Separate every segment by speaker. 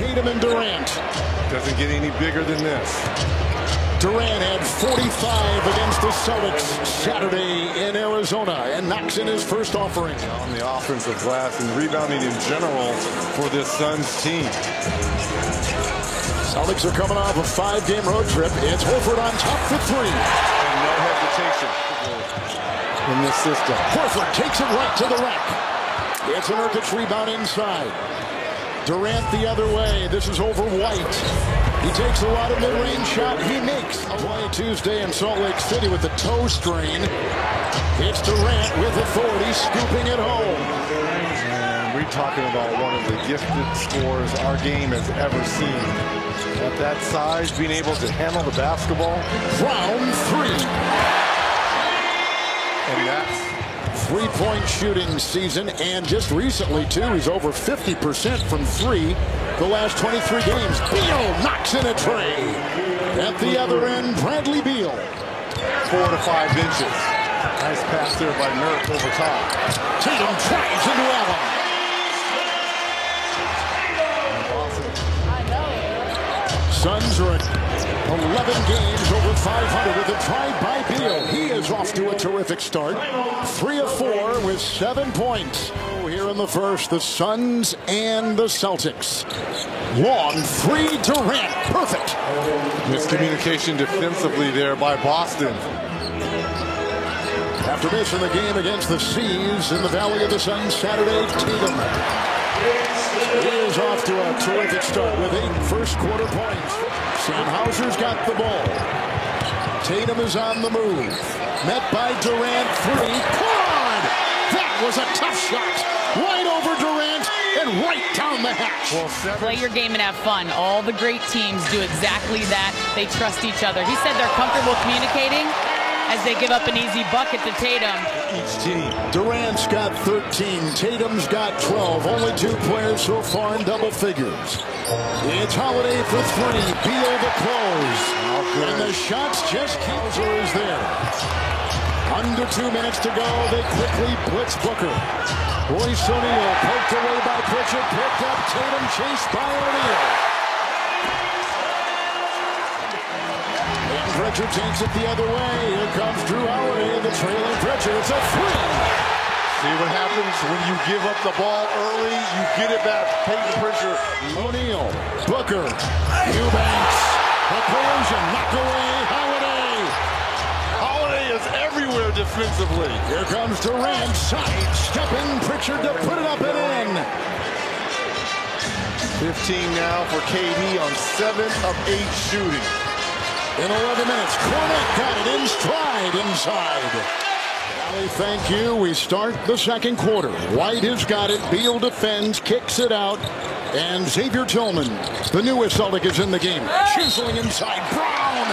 Speaker 1: Tatum and Durant.
Speaker 2: Doesn't get any bigger than this.
Speaker 1: Durant had 45 against the Celtics Saturday in Arizona and knocks in his first offering.
Speaker 2: On the offensive glass and rebounding in general for this Suns team.
Speaker 1: Celtics are coming off a five-game road trip. It's Horford on top for three.
Speaker 2: And no hesitation in this system.
Speaker 1: Horford takes it right to the rack. It's an Nurkic rebound inside. Durant the other way. This is over White. He takes a lot of mid-range shot. He makes. a Play Tuesday in Salt Lake City with the toe strain. It's Durant with authority, scooping it home.
Speaker 2: And we're talking about one of the gifted scorers our game has ever seen. At that size, being able to handle the basketball.
Speaker 1: Round three. Three-point shooting season, and just recently, too, he's over 50% from three the last 23 games. Beal knocks in a tray. At the other end, Bradley Beal.
Speaker 2: Four to five inches. Nice pass there by Nurk over top.
Speaker 1: Tatum tries into Allen. Suns are 11 games over 500 with a try by Beal. He is off to a terrific start. Three of four with seven points. Oh, here in the first, the Suns and the Celtics. Long three Durant. Perfect.
Speaker 2: Miscommunication defensively there by Boston.
Speaker 1: After missing the game against the Seas in the Valley of the Sun Saturday, Tatum he is off to a terrific start with eight first quarter points. Sam Hauser's got the ball. Tatum is on the move. Met by Durant. Three. Claude! That was a tough shot. Right over Durant and right down the hatch.
Speaker 3: Well, Play your game and have fun. All the great teams do exactly that. They trust each other. He said they're comfortable communicating as they give up an easy bucket to Tatum.
Speaker 1: Each team. Durant's got 13. Tatum's got 12. Only two players so far in double figures. It's Holiday for three. Beal the close. And the shots just Hauser is there. Under two minutes to go. They quickly blitz Booker. Royce O'Neale poked away by Pritchard. Picked up Tatum. Chased by O'Neale. Pritchard takes it the other way. Here comes Jrue Holiday, the trailing Pritchard. It's a three.
Speaker 2: See what happens when you give up the ball early, you get it back. Payton Pritchard.
Speaker 1: O'Neale, Booker, Eubanks, a collision, knock away, Holiday.
Speaker 2: Holiday is everywhere defensively.
Speaker 1: Here comes Durant, side stepping Pritchard to put it up and in.
Speaker 2: 15 now for KD on 7 of 8 shooting
Speaker 1: in 11 minutes. Kornet got it in stride inside. Valley, thank you. We start the second quarter. White has got it. Beal defends, kicks it out. And Xavier Tillman, the newest Celtic, is in the game. Chiseling inside. Brown.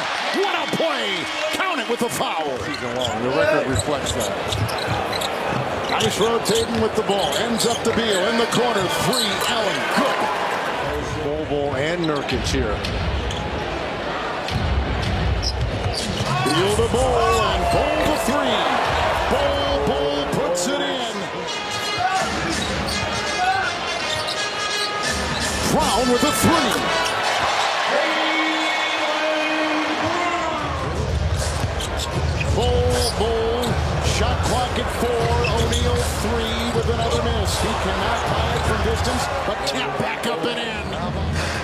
Speaker 1: What a play. Count it with a foul.
Speaker 2: Season long. The record reflects that.
Speaker 1: Nice rotating with the ball. Ends up to Beal in the corner. Three. Allen. Good.
Speaker 2: Bol Bol and Nurkic here.
Speaker 1: Beal the ball and Bol the three. Bol, Bol puts it in. Brown with a three. Bol, Bol, shot clock at four. O'Neale three with another miss. He cannot hide from distance, but tap back up and in.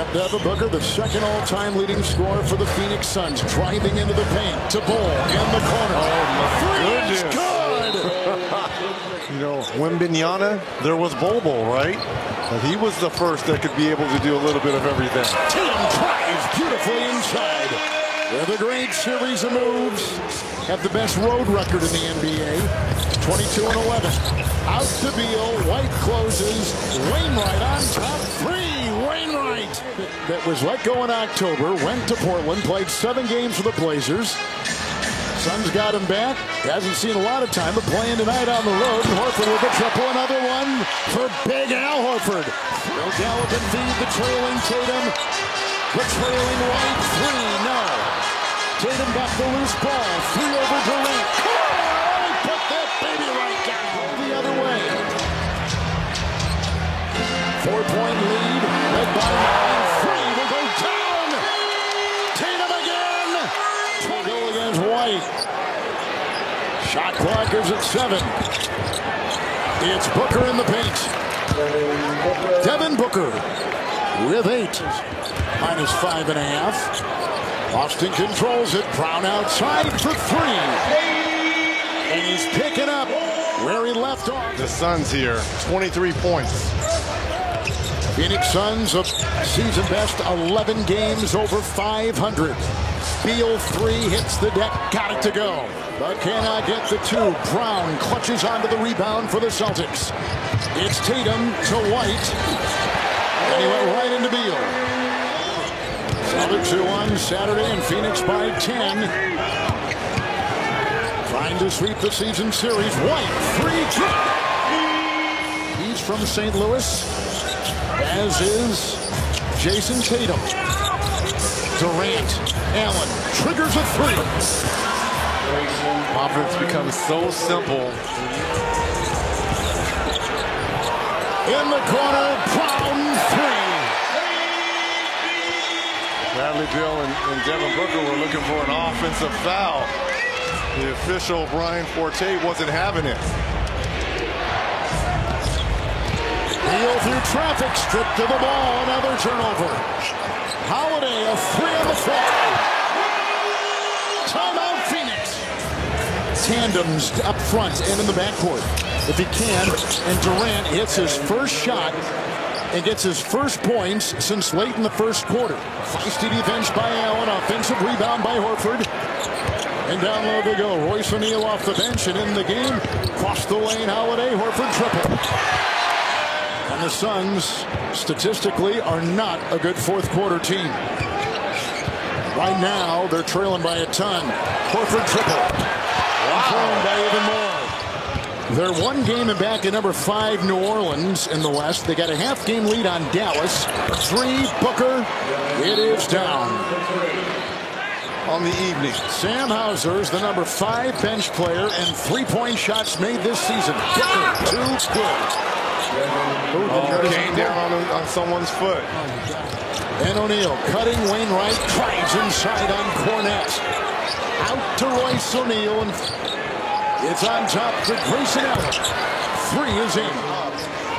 Speaker 1: Yep, Devin Booker, the second all-time leading scorer for the Phoenix Suns, driving into the paint to Bol in the corner.
Speaker 2: Oh, my
Speaker 1: Three
Speaker 2: goodness.
Speaker 1: good.
Speaker 2: you know, Wembanyama, there was Bol Bol, right? But he was the first that could be able to do a little bit of everything.
Speaker 1: Tatum drives beautifully inside. They're the great series of moves. Have the best road record in the NBA. 22 and 11. Out to Beal. White closes. Wainwright on top. Three. Wainwright. That was let go in October. Went to Portland. Played seven games for the Blazers. Suns got him back. Hasn't seen a lot of time, but playing tonight on the road. Horford with a triple. Another one for Big Al Horford. Will Gallagher feed the trailing Tatum. The trailing White. Three. No. Tatum got the loose ball. Shot clock is at seven. It's Booker in the paint. Devin Booker with eight. Minus five and a half. Austin controls it. Brown outside for three. And he's picking up where he left off.
Speaker 2: The Suns here, 23 points.
Speaker 1: Phoenix Suns of season best 11 games over 500. Beal three hits the deck, got it to go, but cannot get the two. Brown clutches onto the rebound for the Celtics. It's Tatum to White, and he went right into Beal. Celtics who won Saturday in Phoenix by 10. Trying to sweep the season series. White, free kick. He's from St. Louis, as is Jayson Tatum. Durant, Allen, triggers a three.
Speaker 2: Offense becomes so simple.
Speaker 1: In the corner, Brown, three.
Speaker 2: Bradley Beal and, and Devin Booker were looking for an offensive foul. The official, Brian Forte, wasn't having it.
Speaker 1: Beal through traffic, stripped to the ball, another turnover. Holiday, a three on the fly. Timeout, Phoenix. Tandems up front and in the backcourt. If he can, and Durant hits his first shot and gets his first points since late in the first quarter. Feisty defense by Allen, offensive rebound by Horford. And down low they go. Royce O'Neale off the bench and in the game. Cross the lane, Holiday, Horford triple. And the Suns, statistically, are not a good fourth quarter team. Right now, they're trailing by a ton. Horford triple. Wow. By even more. They're one game and back at number five, New Orleans in the West. They got a half game lead on Dallas. Three, Booker. It is down.
Speaker 2: On the evening.
Speaker 1: Sam Hauser is the number five bench player and three-point shots made this season. Booker, too good.
Speaker 2: Oh, came down on, on someone's foot.
Speaker 1: And O'Neale cutting Wainwright, drives inside on Kornet. Out to Royce O'Neale, and it's on top for Grayson Allen. Three is in.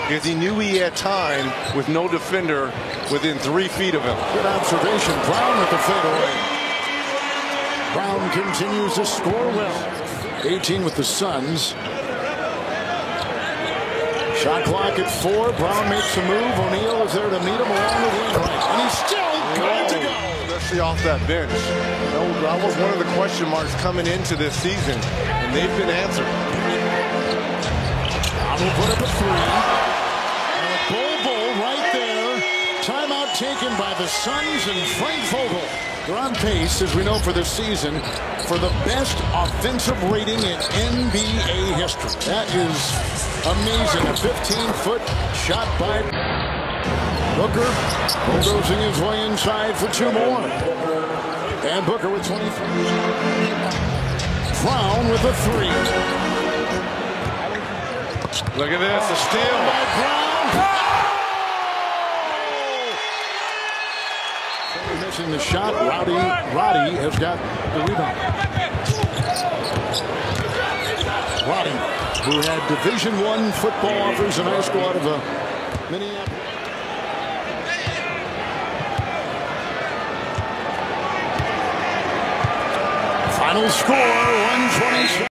Speaker 2: Because he knew he had time with no defender within three feet of him.
Speaker 1: Good observation. Brown with the fadeaway. Brown continues to score well. 18 with the Suns. Shot clock at four. Brown makes a move. O'Neale is there to meet him along with Wainwright. And he's still got to go.
Speaker 2: Especially off that bench. that was one of the question marks coming into this season, and they've been answered.
Speaker 1: Brown will put up a three. And a Bol Bol right there. Timeout taken by the Suns and Frank Vogel. They're on pace, as we know, for this season for the best offensive rating in NBA history. That is amazing. A 15-foot shot by Booker. Bulldozing his way inside for two more. And Booker with 23. Brown with a three.
Speaker 2: Look at this, a steal.
Speaker 1: By Brown. Missing the shot. Rowdy, Roddy has got the rebound. Roddy, who had Division One football offers in high school out of uh, Minneapolis. Final score, 127.